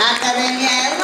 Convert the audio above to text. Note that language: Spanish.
Academia